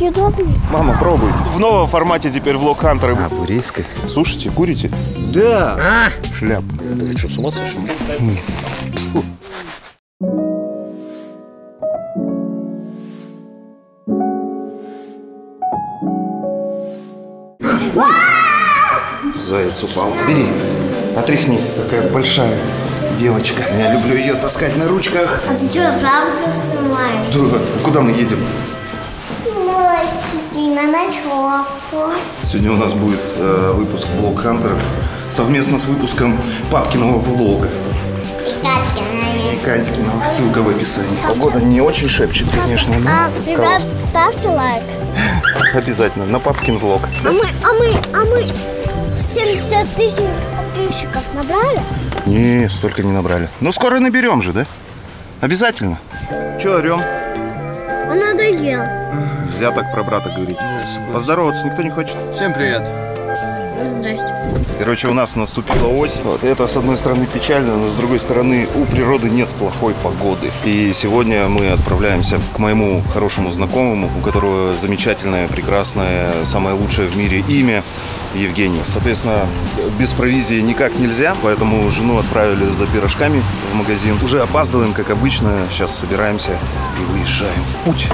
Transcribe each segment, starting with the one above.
съедобные? Мама, пробуй. В новом формате теперь влог Хантера. А, бурейская? Слушайте, курите? Да. Шляп. Ты что, с ума сошел? Заяц упал. Бери, отряхни. Такая большая девочка. Я люблю ее таскать на ручках. А ты что, правда снимаешь? Да, куда мы едем? Мостики на ночевку. Сегодня у нас будет э, выпуск влог Хантера совместно с выпуском папкиного влога. И Катькиной. И Катькиного. Ссылка в описании. Погода не очень шепчет, конечно, но А, ребят, ставьте лайк. обязательно на папкин влог. А мы, а мы, а мы 70 тысяч подписчиков набрали? Не, столько не набрали. Ну, скоро наберем же, да? Обязательно. Че орем? Он надоел. Нельзя так про брата говорить. Поздороваться никто не хочет. Всем привет. Здрасте. Короче, у нас наступила осень. Вот, это, с одной стороны, печально, но с другой стороны, у природы нет плохой погоды. И сегодня мы отправляемся к моему хорошему знакомому, у которого замечательное, прекрасное, самое лучшее в мире имя Евгений. Соответственно, без провизии никак нельзя, поэтому жену отправили за пирожками в магазин. Уже опаздываем, как обычно. Сейчас собираемся и выезжаем в путь.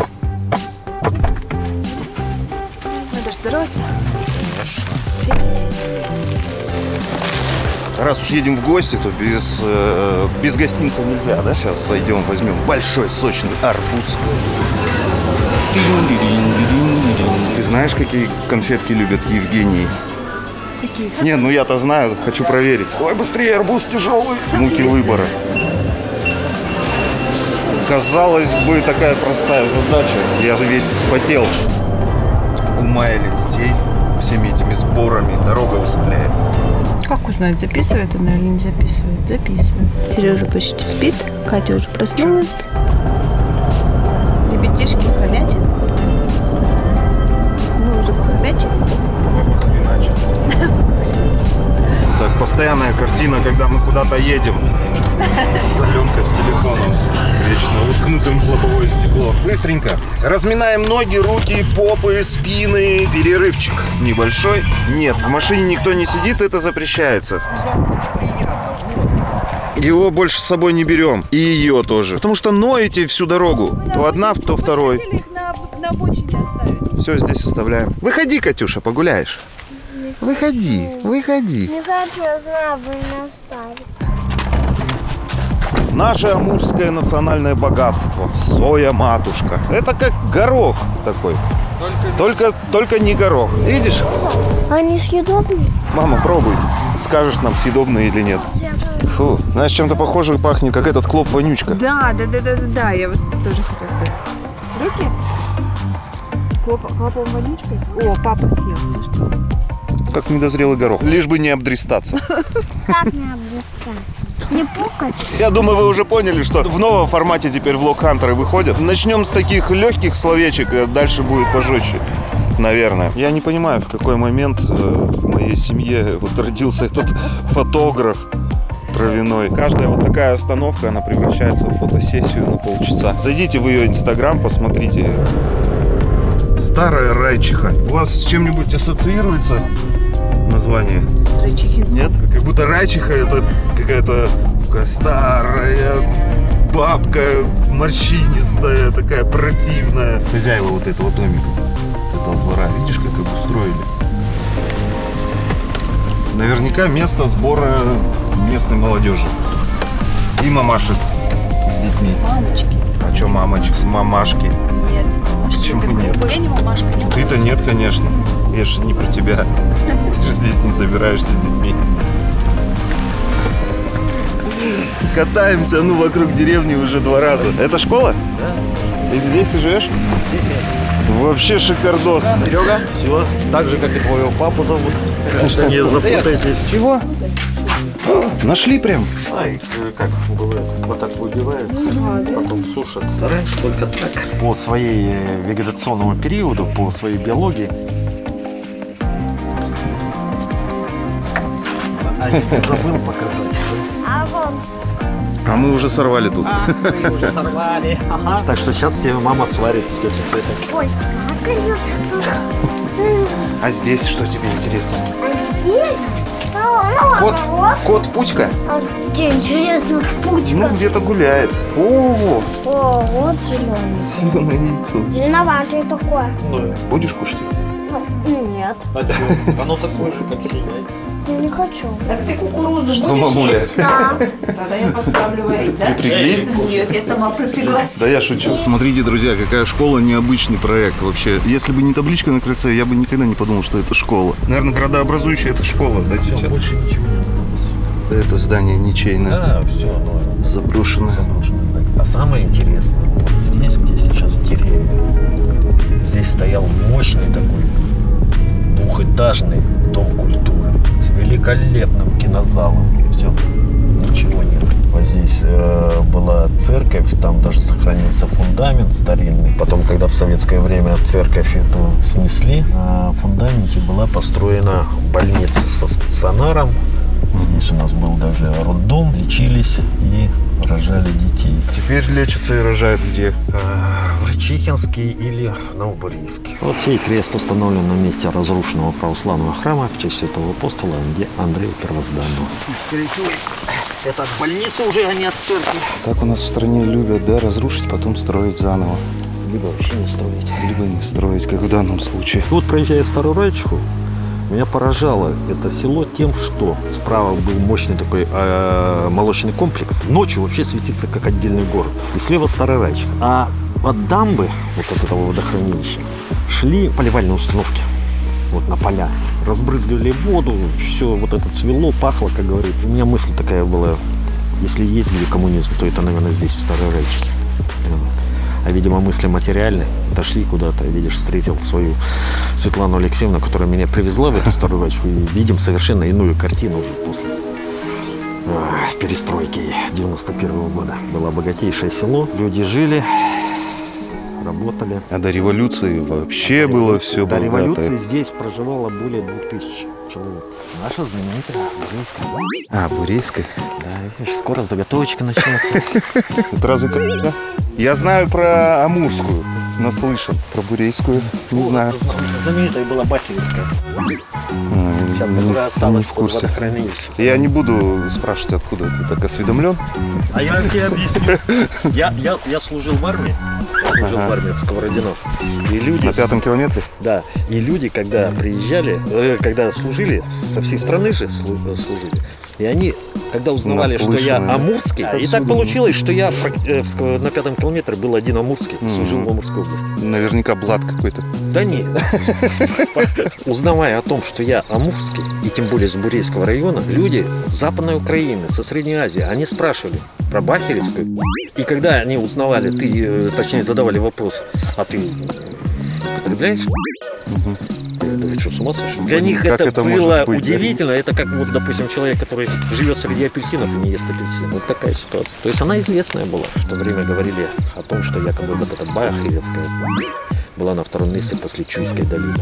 Надо ж здороваться. Раз уж едем в гости, то без, э, без гостинца нельзя, да? Сейчас зайдем, возьмем большой сочный арбуз. Ты знаешь, какие конфетки любят Евгений? Какие? Не, ну я-то знаю, хочу проверить. Ой, быстрее, арбуз тяжелый. Муки выбора. Казалось бы, такая простая задача. Я же весь вспотел. Умаяли детей всеми этими сборами. Дорога усыпляет. Как узнать, записывает она или не записывает? Записывает. Сережа почти спит, Катя уже проснулась. Ребятишки хомячат. Мы уже похомячили. Постоянная картина, когда мы куда-то едем. Аленка с телефоном, вечно уткнутым в лобовое стекло. Быстренько. Разминаем ноги, руки, попы, спины. Перерывчик небольшой. Нет, в машине никто не сидит, это запрещается. Его больше с собой не берем. И ее тоже. Потому что ноете всю дорогу. То одна, то второй. Все здесь оставляем. Выходи, Катюша, погуляешь. Выходи, выходи. Не хочу, я знаю, вы не оставите. Наше амурское национальное богатство. Соя матушка. Это как горох такой. Только, только не горох. Видишь? Они съедобные? Мама, пробуй. Скажешь нам, съедобные или нет. Фу, знаешь, чем-то похоже пахнет, как этот клоп вонючка. Да, да, да, да, да, да, я вот тоже хотела сказать. Руки? Клоп, клопом вонючкой? О, папа съел. Ну что? Как недозрелый горох. Лишь бы не обдристаться. Как не обрастаться? Не пукать? Я думаю, вы уже поняли, что в новом формате теперь влог Хантеры выходят. Начнем с таких легких словечек, а дальше будет пожестче. Наверное. Я не понимаю, в какой момент э, в моей семье вот родился этот фотограф травяной. Каждая вот такая остановка, она превращается в фотосессию на полчаса. Зайдите в ее инстаграм, посмотрите. Старая райчиха. У вас с чем-нибудь ассоциируется название? Нет? Как будто райчиха это какая-то такая старая бабка, морщинистая, такая противная. Хозяева вот этого домика, этого двора. Видишь, как обустроили? Наверняка место сбора местной молодежи. И мамашек с детьми. Мамочки. А что мамочки, мамашки? Почему Ты нет? Я не мамашка, не Ты-то нет, конечно. Я же не про тебя. Ты же здесь не собираешься с детьми. Катаемся, ну, вокруг деревни уже два раза. Это школа? Да. И здесь ты живешь? Вообще шикардос. Серега, все, так же, как и твоего папу зовут. Не запутайтесь. Чего? Нашли прям? Ай, как бывает, вот так выбивают, потом сушат. Раньше только так. По своей э, вегетационному периоду, по своей биологии. А я забыл показать. А вон, А мы уже сорвали тут. Уже сорвали. Ага. Так что сейчас тебе мама сварит с тетей Светой. Ой, как ее А здесь что тебе интересно? А здесь? Ну, Кот, ну, кот Путька? А где интересно Ну, пучка? где-то гуляет. О, О, вот зеленый. зеленое яйцо. Зеленоватый такой. Будешь кушать? Ну, нет, Оно такое же, как сияет. я не хочу. Так ты кукурузу Что, будешь есть? Да. Тогда я поставлю варить, да? Припрягли? Нет, я сама припряглась. Да я шучу. Смотрите, друзья, какая школа необычный проект вообще. Если бы не табличка на крыльце, я бы никогда не подумал, что это школа. Наверное, градообразующая это школа, да, сейчас? Больше ничего не осталось. Это здание ничейное, Да, все, оно заброшенное. заброшено. А самое интересное, великолепным кинозалом. Все, ничего нет. Вот здесь э, была церковь, там даже сохранился фундамент старинный. Потом, когда в советское время церковь эту снесли, на фундаменте была построена больница со стационаром. Здесь у нас был даже роддом, лечились и рожали детей. Теперь лечатся и рожают где? В Рычихинске или в Новобурийске. Вот сей крест установлен на месте разрушенного православного храма в честь святого апостола Андрея Первозданного. Скорее всего, это от больницы уже, а не от церкви. Так у нас в стране любят, да, разрушить, потом строить заново. Либо вообще не строить. Либо не строить, как в данном случае. Вот проезжая Старую Рачку, меня поражало это село тем, что справа был мощный такой э, молочный комплекс. Ночью вообще светится как отдельный город. И слева Старая Рачка. А от дамбы, вот от этого водохранилища, шли поливальные установки. Вот на поля. Разбрызгивали воду, все вот это цвело, пахло, как говорится. У меня мысль такая была, если есть где коммунизм, то это, наверное, здесь, в. Вот. А, видимо, мысли материальные. Дошли куда-то, видишь, встретил свою Светлану Алексеевну, которая меня привезла в эту старую рачку. И видим совершенно иную картину уже после а, перестройки 91 года. Было богатейшее село, люди жили, работали. А до революции вообще было все До революции здесь проживало более 2000 человек. Наша знаменитая Бурейская. А, Бурейская. Да, видишь, скоро заготовочка начнется. Разве как, да? Я знаю про Амурскую, наслышан. Про Бурейскую не знаю. Знаменитая была Бахилевская. А, Сейчас, не, которая с- осталась не в курсе. Я не буду спрашивать, откуда ты так осведомлен. А я тебе объясню. Я, я, я служил в армии. Служил Ага. в армии в Сковородино. И люди... На пятом километре? Да. И люди, когда приезжали, э, когда служили, со всей страны же слу- служили. И они, когда узнавали, что я амурский, и так получилось, что я э, на пятом километре был один амурский, служил в Амурской области. Наверняка блат какой-то. Да нет. Узнавая о том, что я амурский, и тем более с Бурейского района, люди Западной Украины, со Средней Азии, они спрашивали про Бахеревскую. И когда они узнавали, ты, э, точнее, задавали вопрос, а ты употребляешь? Вы что, с ума сошли? Для них Как это, это было быть, да? удивительно. Это как, вот, допустим, человек, который живет среди апельсинов и не ест апельсин. Вот такая ситуация. То есть она известная была. В то время говорили о том, что якобы вот эта Бахеревская была на втором месте после Чуйской долины.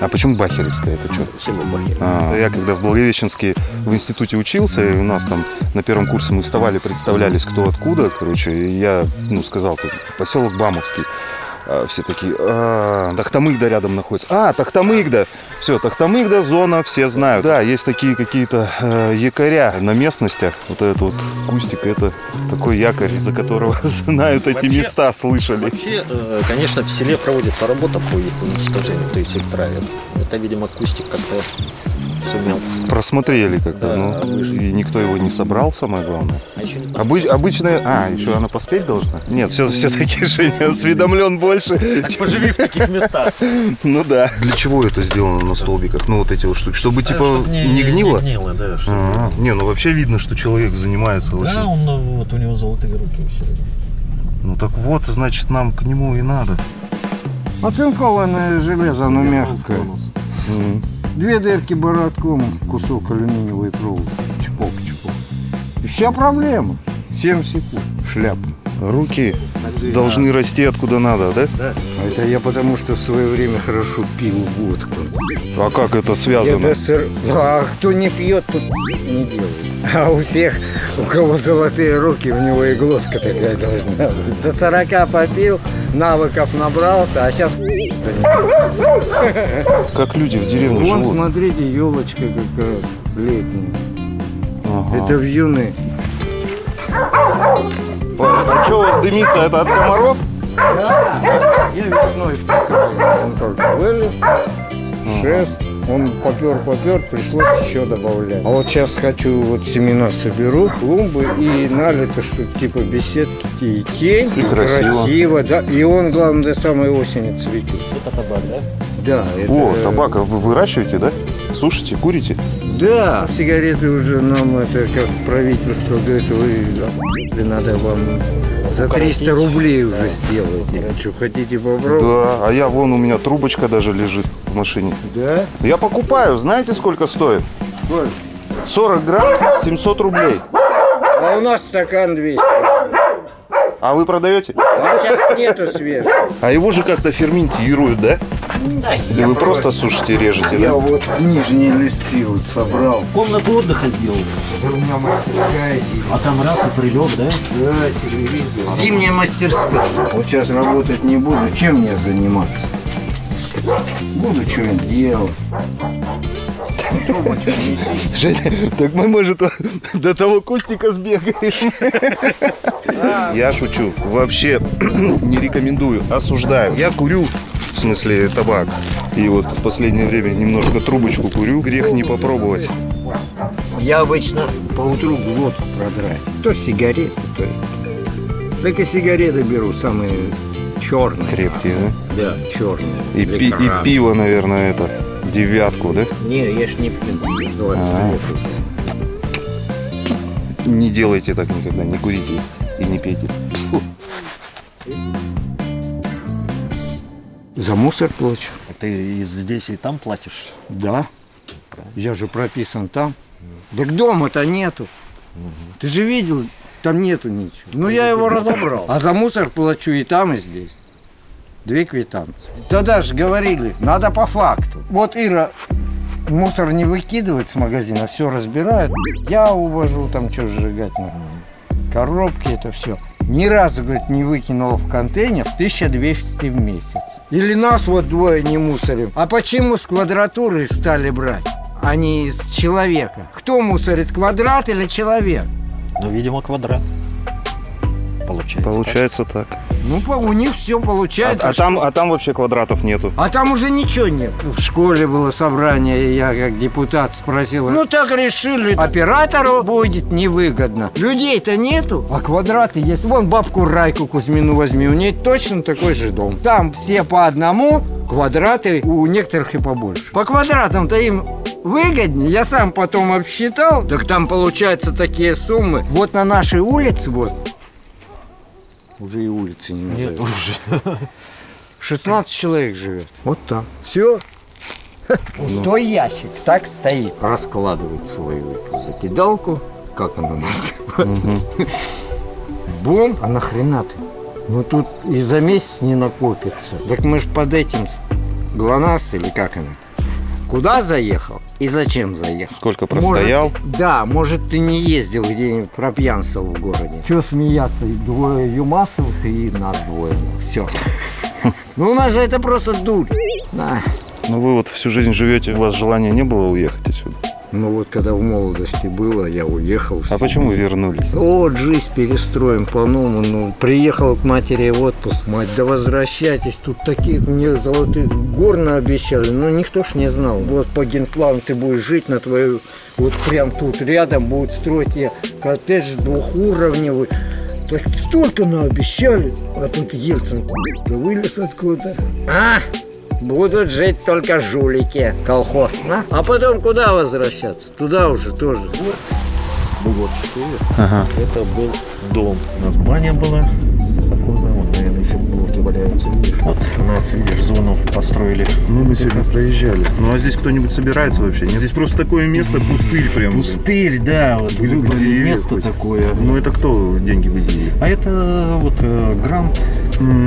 А почему Бахеревская? Это что? Село Бахер. А, я когда в Благовещенске в институте учился, и у нас там на первом курсе мы вставали, представлялись, кто откуда, короче, и я, ну, сказал, поселок Бамовский. А все такие, а, Тахтамыгда рядом находится. А, Тахтамыгда. Все, Тахтамыгда, зона, все знают. Да, есть такие какие-то э, якоря на местностях. Вот этот вот кустик, это такой якорь, из-за которого знают эти Вообще- места, слышали. Вообще, э, конечно, в селе проводится работа по их уничтожению, то есть их травят. Это, видимо, кустик как-то сумел. Просмотрели как-то, Да, ну, выжить. и никто его не собрал, самое главное. А еще не Обыч, обычная... А, еще она поспеть должна? Нет, все, все-таки Женя осведомлен больше. Так поживи в таких местах. Ну да. Для чего это сделано на столбиках? Ну вот эти вот штуки. Чтобы типа не, гнило? Не гнило, да. А, Не, ну вообще видно, что человек занимается очень. Да, он, ну, вот у него золотые руки все. Ну так вот, значит, нам к нему и надо. Оцинкованное железо, оно мягкое. Две дырки боротком, кусок алюминиевой проволоки. Чпок, чпок. И вся проблема. 7 секунд. Шляпа. Руки должны расти откуда надо, да? А Это я потому, что в свое время хорошо пил водку. А как это Я связано? до сор- А кто не пьет, тот не делает. А у всех, у кого золотые руки, у него и глотка такая должна быть. До 40 попил, навыков набрался, а сейчас Как люди в деревне Вон, живут? смотрите, елочка какая летняя. Ага. Это вьюны. А что у вас дымится? Это от комаров? Я весной втыкал. Он только вылез, шест, он попер, попер, пришлось еще добавлять. А вот сейчас хочу, вот семена соберу, клумбы и налито, что типа беседки, и тень, И красиво. да. И он, главное, до самой осени цветет. Это табак, да? Да, это... О, табак вы выращиваете, да? Сушите, курите? Да, сигареты уже нам, это как правительство говорит, вы, да, надо вам за 300 рублей уже сделать. Что, хотите попробовать? Да, а я вон у меня трубочка даже лежит в машине. Да? Я покупаю, знаете сколько стоит? Сколько? 40 грамм 700 рублей. А у нас стакан 200. А вы продаете? А сейчас нету свежего. А его же как-то ферментируют, да? Или вы просто сушите, режете, Я да? вот нижние листы вот собрал. Комнату отдыха сделал. У меня мастерская зимняя. А там раз и прилег, да? Да, телевизор. Зимняя мастерская. Вот сейчас работать не буду. Чем мне заниматься? Буду что-нибудь делать. Женя, так мы, может, до того кустика сбегаем. Я шучу. Вообще не рекомендую, осуждаю. Я курю, в смысле табак. И вот в последнее время немножко трубочку курю. Грех не попробовать. Я обычно по утру глотку продрать. То сигареты, то... Так и сигареты беру, самые черные. Крепкие, да? Да, черные. И, пи- и пиво, наверное, это девятку, да? Не, я ж не пью. 20 А. лет. Не делайте так никогда, не курите и не пейте. За мусор плачу. Ты и здесь и там платишь. Да. Я же прописан там. Так дома-то нету. Ты же видел, там нету ничего. Ну я его разобрал. А за мусор плачу и там, и здесь. Две квитанции. Тогда же говорили, надо по факту. Вот Ира мусор не выкидывает с магазина, все разбирает. Я увожу там что сжигать надо. Коробки, это все. Ни разу, говорит, не выкинул в контейнер 1200 в месяц. Или нас вот двое не мусорим. А почему с квадратуры стали брать, а не с человека? Кто мусорит, квадрат или человек? Ну, видимо, квадрат. Получается. Получается так. Ну, по- у них все А, получается. а там, а там вообще квадратов нету. А там уже ничего нет. В школе было собрание, и я как депутат спросил. Ну так решили, оператору будет невыгодно. Людей-то нету, а квадраты есть. Вон бабку Райку Кузьмину возьми, у нее точно такой же дом. Там все по одному, квадраты у некоторых и побольше. По квадратам-то им выгоднее. Я сам потом обсчитал. Так там получаются такие суммы. Вот на нашей улице вот. Уже и улицы не назовешь. уже. 16 человек живет. Вот так. Все. Пустой ящик. Так стоит. Раскладывает свою эту закидалку. Как она называется? Бом. А нахрена ты? Ну тут и за месяц не накопится. Так мы ж под этим ГЛОНАСС или как она? Куда заехал и зачем заехал? Сколько простоял? Может, да, может ты не ездил где-нибудь, пропьянствовал в городе. Чего смеяться? Двое Юмасовых и нас двое. Все. Ну у нас же это просто дурь. Да. Ну вы вот всю жизнь живете, у вас желания не было уехать отсюда. Ну вот когда в молодости было, я уехал. А почему вернулись? Вот жизнь перестроим по-новому. Ну, приехал к матери в отпуск. Мать, да возвращайтесь. Тут таких мне золотых гор наобещали. Но никто ж не знал. Вот по генплану ты будешь жить на твою... Вот прям тут рядом будут строить тебе коттедж двухуровневый. Так столько наобещали. А тут Ельцин вылез откуда. А, будут жить только жулики. Колхоз. А, а потом куда возвращаться? Туда уже тоже. Вот Это был дом. У нас баня была. Вот, у нас, видишь, зону построили. Ну, мы сегодня проезжали. Ну, а здесь кто-нибудь собирается вообще? Нет, здесь просто такое место, пустырь прям. Пустырь, да, вот выбрали место хоть. такое. Ну, это кто деньги выделил? А это вот э, грант,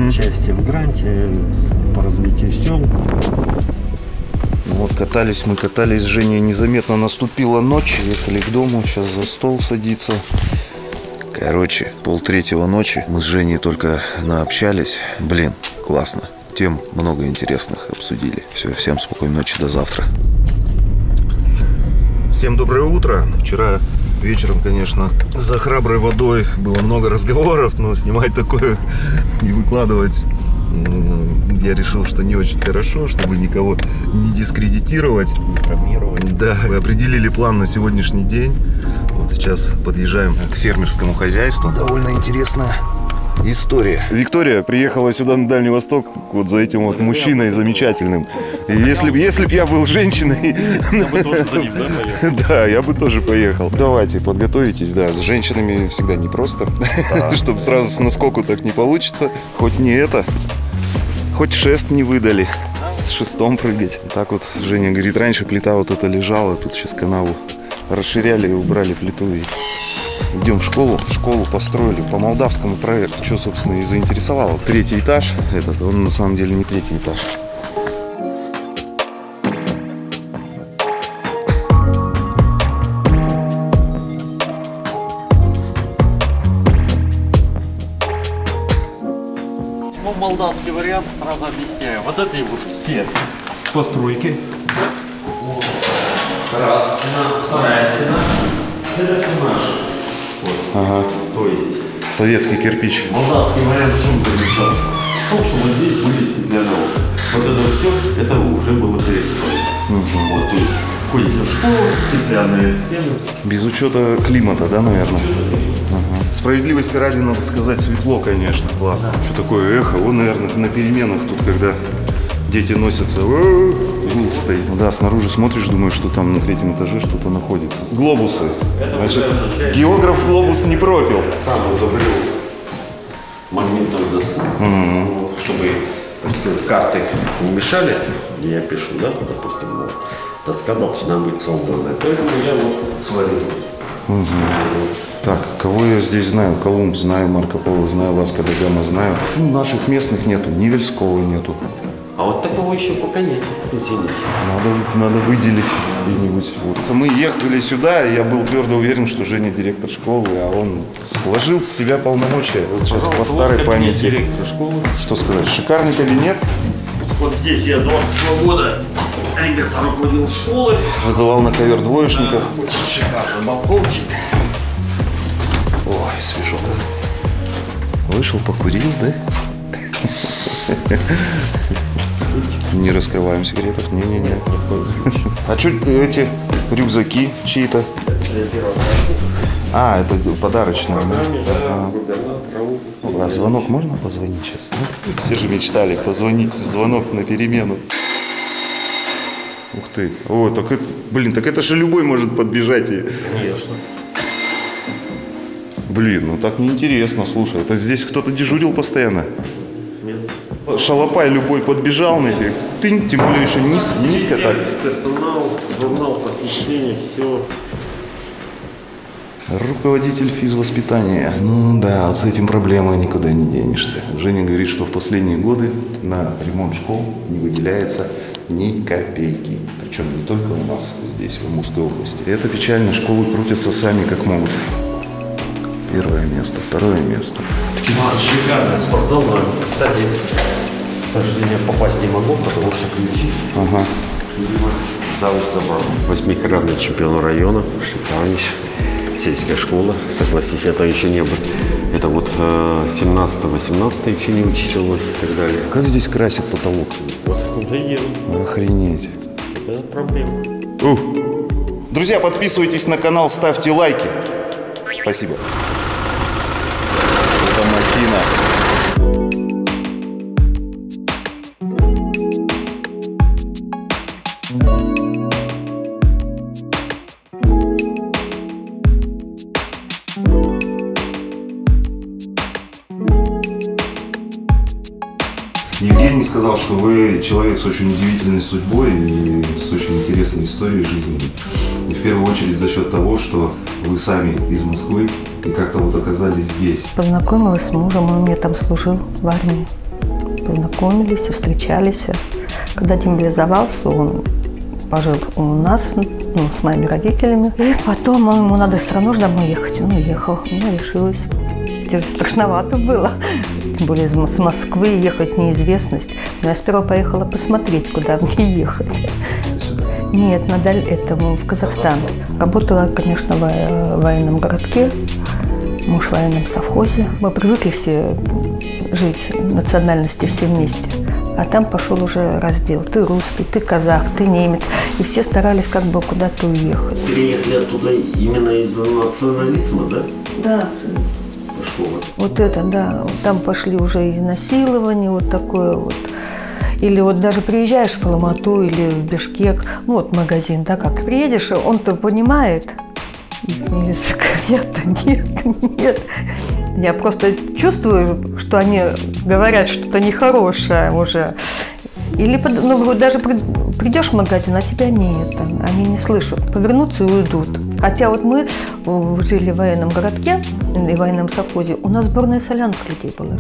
участие в гранте по развитию сел. Ну Вот катались мы, катались с Женей, незаметно наступила ночь, ехали к дому, сейчас за стол садиться. Короче, полтретьего ночи мы с Женей только наобщались. Блин, классно. Тем много интересных обсудили. Все, всем спокойной ночи, до завтра. Всем доброе утро. Вчера вечером, конечно, за храброй водой было много разговоров, но снимать такое и выкладывать я решил, что не очень хорошо, чтобы никого не дискредитировать. Да, мы определили план на сегодняшний день. Вот сейчас подъезжаем к фермерскому хозяйству. Довольно интересная история. Виктория приехала сюда на Дальний Восток вот за этим вот мужчиной замечательным. И если б если б я был женщиной, да, я бы тоже поехал. Давайте, подготовитесь, да. С женщинами всегда непросто, чтобы сразу с наскоку так не получится. Хоть не это, хоть шест не выдали. С шестом прыгать. Так вот, Женя говорит, раньше плита вот эта лежала, тут сейчас канаву расширяли и убрали плиту. И идем в школу. Школу построили по молдавскому проекту. Что, собственно, и заинтересовало. Третий этаж этот, он на самом деле не третий этаж. Ну, молдавский вариант, сразу объясняю. Вот эти вот все постройки. Раз стена, вторая стена. Это все наше. Вот. Ага. То есть Советский кирпич. молдавский вариант в чем заключался? В том, что вот здесь были стеклянные окна. Вот это все, это уже было перестроено. Вот, то есть входите в школу, стеклянные стены. Без учета климата, да, наверное? Ага. Справедливости ради надо сказать, светло, конечно, классно. Что такое эхо? Он, наверное, на переменах тут, когда дети носятся, «О, гул стоит. Ну да, снаружи смотришь, думаешь, что там на третьем этаже что-то находится. Глобусы. Значит, географ глобус не пропил. Сам изобрел магнитную доску, Вот, чтобы карты не мешали. Я пишу, да, допустим, ну, доска должна быть собранная. Поэтому я вот сварил. Так, кого я здесь знаю? Колумб знаю, Марко Поло знаю, Васко да Гама знаю. Почему наших местных нету? Невельского нету. А вот такого еще пока нет, извините. Надо, надо выделить где-нибудь. Вот. Мы ехали сюда, и я был твердо уверен, что Женя директор школы, а он сложил с себя полномочия. Вот сейчас по старой Вот памяти. кабинет директора школы. Что сказать? Шикарный кабинет. Вот здесь я 22 года ребята руководил школы. Вызывал на ковер двоечников. Очень шикарный балкончик. Ой, свежо как. Вышел, покурил, да? Не раскрываем секретов. Не-не-не. А что эти рюкзаки чьи-то? А, это подарочные, да? А звонок можно позвонить сейчас? Все же мечтали позвонить в звонок на перемену. Ух ты. О, так это, блин, так это же любой может подбежать и... Конечно. Блин, ну так неинтересно, слушай. Это здесь кто-то дежурил постоянно? Место. Шалопай любой подбежал нафиг. Ты, тем более еще низ, низко так. Персонал, журнал посещения, все. Руководитель физвоспитания. Ну да, с этим проблемой никуда не денешься. Женя говорит, что в последние годы на ремонт школ не выделяется ни копейки. Причем не только у нас здесь, в Амурской области. Это печально, школы крутятся сами как могут. Первое место, второе место. У нас шикарный спортзал. но, Кстати, к сожалению, попасть не могу, потому что ключи. Ага. Завуч забрал. Восьмикратный чемпион района. Шикарнейший. Сельская школа. Согласитесь, это еще не было. Это вот 17-18 еще не училось и так далее. Как здесь красят потолок? Вот в том-то и дело. Охренеть. Это проблема. Ух. Друзья, подписывайтесь на канал, ставьте лайки. Спасибо. Это человек с очень удивительной судьбой и с очень интересной историей жизни. И в первую очередь за счет того, что вы сами из Москвы и как-то вот оказались здесь. Познакомилась с мужем, он мне там служил в армии. Познакомились, встречались. Когда демобилизовался, он пожил у нас, ну, с моими родителями. И потом ему надо все равно домой ехать. Он уехал. Я решилась. Теперь Страшновато было. Тем более из с Москвы ехать в неизвестность. Но я сперва поехала посмотреть, куда мне ехать. Нет, на даль этому в Казахстан. Работала, конечно, в во- военном городке. Муж в военном совхозе. Мы привыкли все жить, национальности все вместе. А там пошел уже раздел. Ты русский, ты казах, ты немец. И все старались как бы куда-то уехать. Переехали оттуда именно из-за национализма, да? Да, Пошло вот. это, да. Там пошли уже изнасилования, вот такое вот. Или вот даже приезжаешь в Алмату или в Бишкек, ну вот магазин, да, как приедешь, он-то понимает я-то нет, нет. Я просто чувствую, что они говорят что-то нехорошее уже. Или ну, вот даже при- придешь в магазин, а тебя нет, они не слышат, повернутся и уйдут. Хотя вот мы жили в военном городке и военном совхозе, у нас сборная солянка людей была.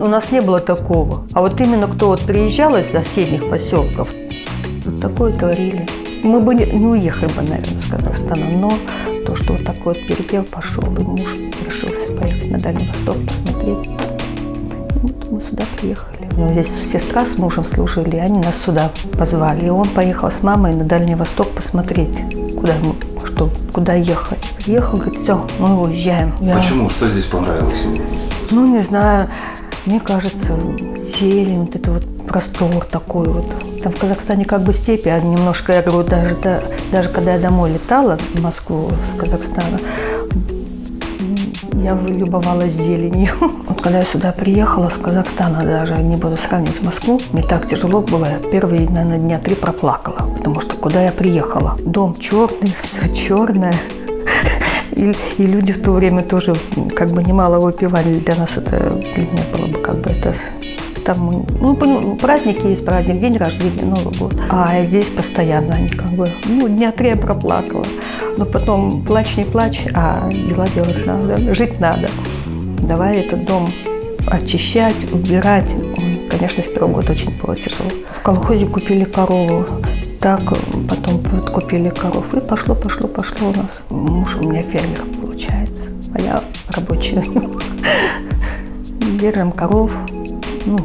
У нас не было такого. А вот именно кто вот приезжал из соседних поселков, такое творили. Мы бы не, уехали бы, наверное, с Казахстана, но то, что вот такой вот перепел пошел, и муж решился поехать на Дальний Восток посмотреть. Вот мы сюда приехали. Ну, здесь сестра с мужем служили, они нас сюда позвали. И он поехал с мамой на Дальний Восток посмотреть, куда, что, куда ехать. Приехал, говорит, все, мы уезжаем. Я- Почему? Что здесь понравилось? вам? ну, не знаю, мне кажется, зелень, вот это вот простор такой вот. Там в Казахстане как бы степи, а немножко, я говорю, даже, да- даже когда я домой летала в Москву с Казахстана, я любовалась зеленью. Вот когда я сюда приехала с Казахстана, даже не буду сравнивать Москву, мне так тяжело было, я первые, наверное, дня три проплакала, потому что куда я приехала? Дом черный, все черное. И, и люди в то время тоже как бы немало выпивали. Для нас это для меня было бы как бы это там, ну, праздники есть праздник, день рождения, Новый год. А здесь постоянно они как бы, ну, дня три я проплакала. Но потом плачь, не плачь, а дела делать надо, жить надо. Давай этот дом очищать, убирать. Ой, Конечно, в первый год очень было тяжело. В колхозе купили корову. Так, потом купили коров. И пошло, пошло, пошло у нас. Муж у меня фермер, получается. А я рабочая. Держим коров. Ну,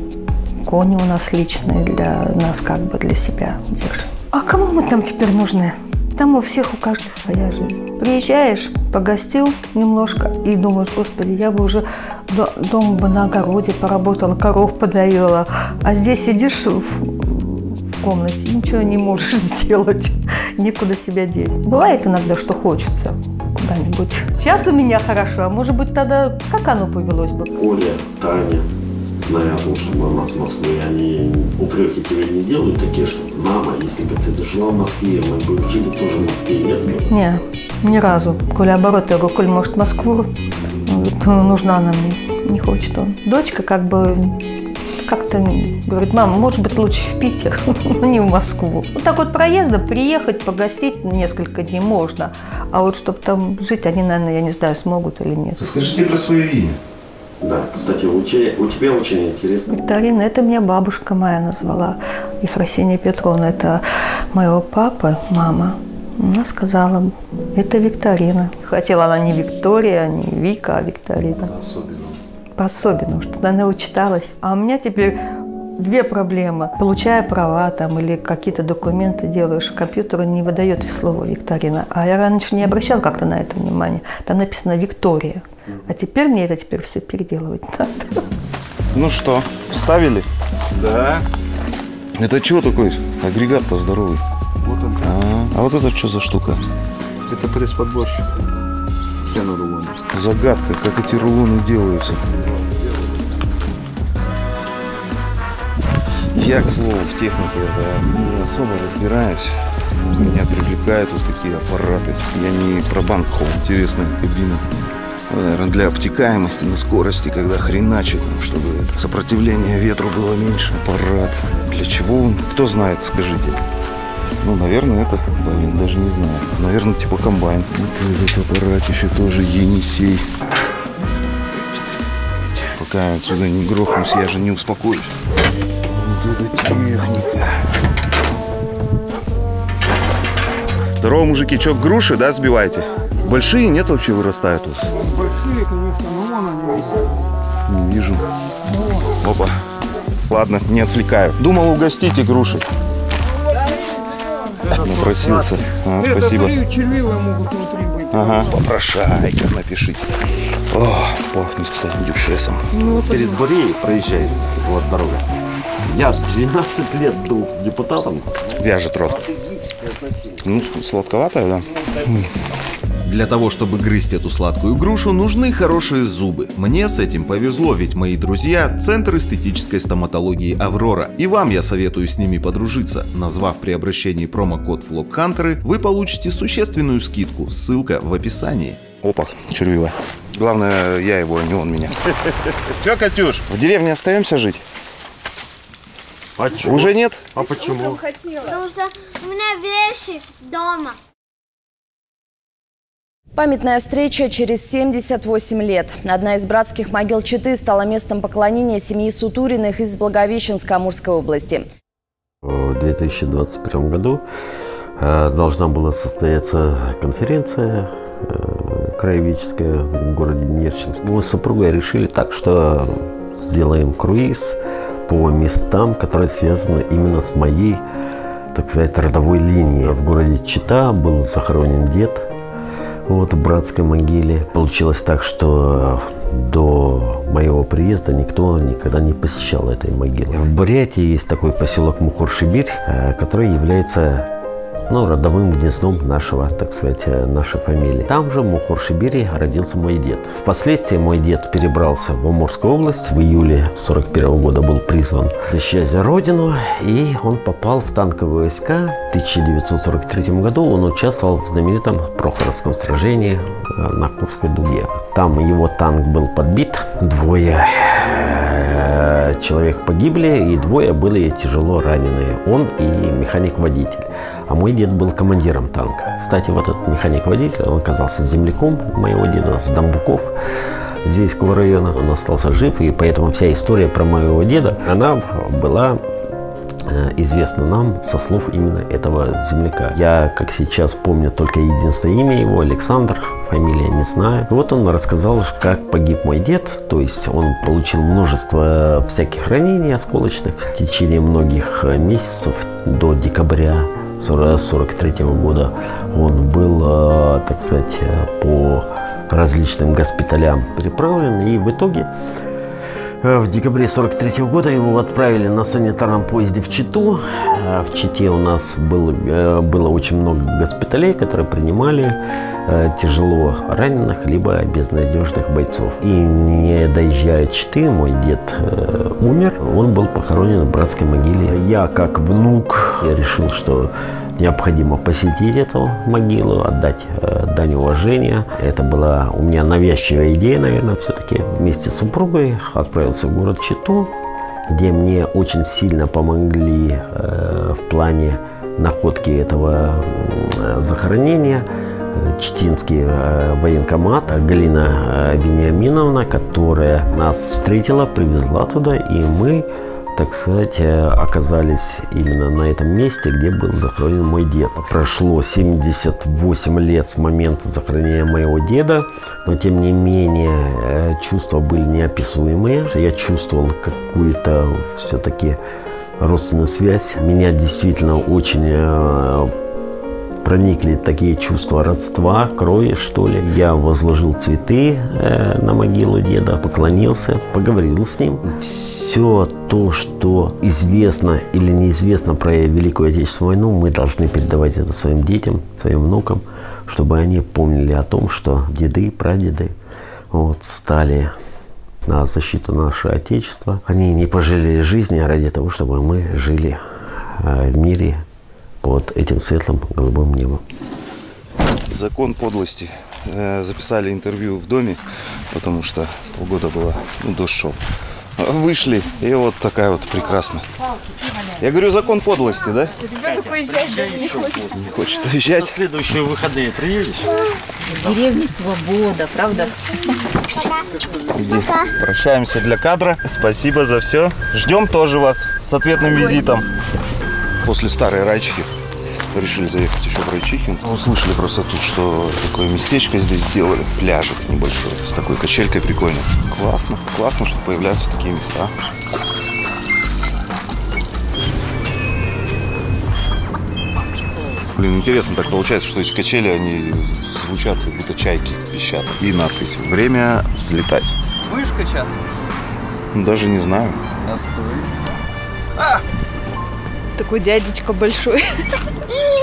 кони у нас личные для нас, как бы для себя держим. А кому мы там теперь нужны? Там у всех, у каждого своя жизнь. Приезжаешь, погостил немножко и думаешь, господи, я бы уже до- дома бы на огороде поработала, коров подоела. А здесь сидишь в комнате, ничего не можешь сделать, некуда себя деть. Бывает иногда, что хочется куда-нибудь. Сейчас у меня хорошо, а может быть тогда как оно повелось бы? Оля, Таня, зная о том, что мама с Москвы, они упреки тебе не делают такие, что мама, если бы ты жила в Москве, мы бы жили тоже в Москве, нет? Не, ни разу. Коля оборот, я говорю, Коль, может, Москву? Говорит, «Ну, нужна она мне. Не хочет он. Дочка как бы как-то говорит, мама, может быть, лучше в Питер, а не в Москву. Вот так вот проездом приехать, погостить несколько дней можно. А вот чтобы там жить, они, наверное, я не знаю, смогут или нет. Расскажите про свое имя. Да, кстати, у тебя, у тебя очень интересно. Викторина, это меня бабушка моя назвала. Ефросиния Петровна, это моего папы, мама. Она сказала, это Викторина. Хотела она не Виктория, не Вика, а Викторина. Особенно. По-особенному, чтобы она учиталась. А у меня теперь две проблемы. Получая права там или какие-то документы делаешь, компьютер не выдает слово Викторина. А я раньше не обращала как-то на это внимание. Там написано Виктория. А теперь мне это теперь все переделывать надо. Ну что, вставили? Да. Это чего такой агрегат-то здоровый? Вот он. А, а вот это что за штука? Это пресс-подборщик. Сено рулона. Загадка, как эти рулоны делаются. Я, к слову, в технике да, не особо разбираюсь. Меня привлекают вот такие аппараты. Я не про банк Холл, интересная кабина. Для обтекаемости на скорости, когда хреначит, чтобы сопротивление ветру было меньше. Аппарат. Для чего он? Кто знает, скажите. Ну, наверное, это, блин, даже не знаю. Наверное, типа комбайн. Вот этот аппаратище тоже Енисей. Пока отсюда не грохнусь, я же не успокоюсь. Вот эта техника. Здорово, мужики. Чё, груши, да, сбиваете? Большие нет вообще вырастают у вас? Большие, конечно, но вон они висят. Не вижу. Опа. Ладно, не отвлекаю. Думал угостить груши. Напросился. А, Это спасибо. червивые могут внутри быть. Ага. Попрошайка напишите. О, пахнет, кстати, дюшесом. Перед Бореей проезжает вот дорога. Я 12 лет был депутатом. Вяжет рот. Ну, сладковатая, да? Для того, чтобы грызть эту сладкую грушу, нужны хорошие зубы. Мне с этим повезло, ведь мои друзья – Центр эстетической стоматологии «Аврора». И вам я советую с ними подружиться. Назвав при обращении промокод FLOGHUNTERы, вы получите существенную скидку. Ссылка в описании. Опа, червивая. Главное, я его, а не он меня. Че, Катюш, в деревне остаемся жить? А? Уже нет? А почему? Потому что у меня вещи дома. Памятная встреча через 78 лет. Одна из братских могил Читы стала местом поклонения семьи Сутуриных из Благовещенска Амурской области. В 2021 году э, должна была состояться конференция э, краеведческая в городе Нерчинск. Мы с супругой решили так, что сделаем круиз по местам, которые связаны именно с моей, так сказать, родовой линией. В городе Чита был захоронен дед вот в братской могиле. Получилось так, что до моего приезда никто никогда не посещал этой могилы. В Бурятии есть такой поселок Мухоршибирь, э, который является ну, родовым гнездом нашего, так сказать, э, нашей фамилии. Там же, в Мухоршибире, родился мой дед. Впоследствии мой дед перебрался в Амурскую область. В июле 41 года был призван защищать родину, и он попал в танковые войска. В 1943 году он участвовал в знаменитом Прохоровском сражении э, на Курской дуге. Там его танк был подбит, двое э, человек погибли, и двое были тяжело раненые. Он и механик-водитель. А мой дед был командиром танка. Кстати, вот этот механик-водитель, он оказался земляком моего деда с Дамбуков. Зейского района. Он остался жив, и поэтому вся история про моего деда, она была э, известна нам со слов именно этого земляка. Я, как сейчас помню, только единственное имя его, Александр, фамилия не знаю. И вот он рассказал, как погиб мой дед, то есть он получил множество всяких ранений осколочных в течение многих э, месяцев до декабря 1943 года. Он был, э, так сказать, э, по различным госпиталям переправлен, и в итоге в декабре 43 года его отправили на санитарном поезде в Читу. А В Чите у нас был, э, было очень много госпиталей, которые принимали э, тяжело раненых, либо безнадежных бойцов. И не доезжая Читы, мой дед э, умер. Он был похоронен в братской могиле. Я, как внук, решил, что необходимо посетить эту могилу, отдать э, дань уважения. Это была у меня навязчивая идея, наверное, все-таки. Вместе с супругой отправился в город Читу, где мне очень сильно помогли э, в плане находки этого м, захоронения. Э, Читинский э, военкомат Галина э, Вениаминовна, которая нас встретила, привезла туда, и мы так сказать, э, оказались именно на этом месте, где был захоронен мой дед. Прошло 78 лет с момента захоронения моего деда, но тем не менее э, чувства были неописуемые. Я чувствовал какую-то все-таки родственную связь. Меня действительно очень э, проникли такие чувства родства, крови, что ли. Я возложил цветы э, на могилу деда, поклонился, поговорил с ним. Все то, что известно или неизвестно про Великую Отечественную войну, мы должны передавать это своим детям, своим внукам, чтобы они помнили о том, что деды прадеды вот, встали на защиту нашего Отечества. Они не пожалели жизни ради того, чтобы мы жили э, в мире под этим светлым голубым небом. Закон подлости э, записали интервью в доме, потому что полгода была, ну, дождь шел. Вышли, и вот такая вот прекрасная. Я говорю, закон подлости, да? Ребенок уезжать даже не хочет. Не хочет уезжать. На следующие выходные приедешь? В деревне свобода, правда? Иди. Прощаемся для кадра. Спасибо за все. Ждем тоже вас с ответным визитом. После старой райчихи решили заехать еще в Райчихинск. Услышали просто тут, что такое местечко здесь сделали. Пляжик небольшой с такой качелькой прикольной. Классно. Классно, что появляются такие места. Блин, интересно так получается, что эти качели, они звучат, как будто чайки пищат. И надпись «Время взлетать». Будешь качаться? Даже не знаю. Настой. Такой дядечка большой.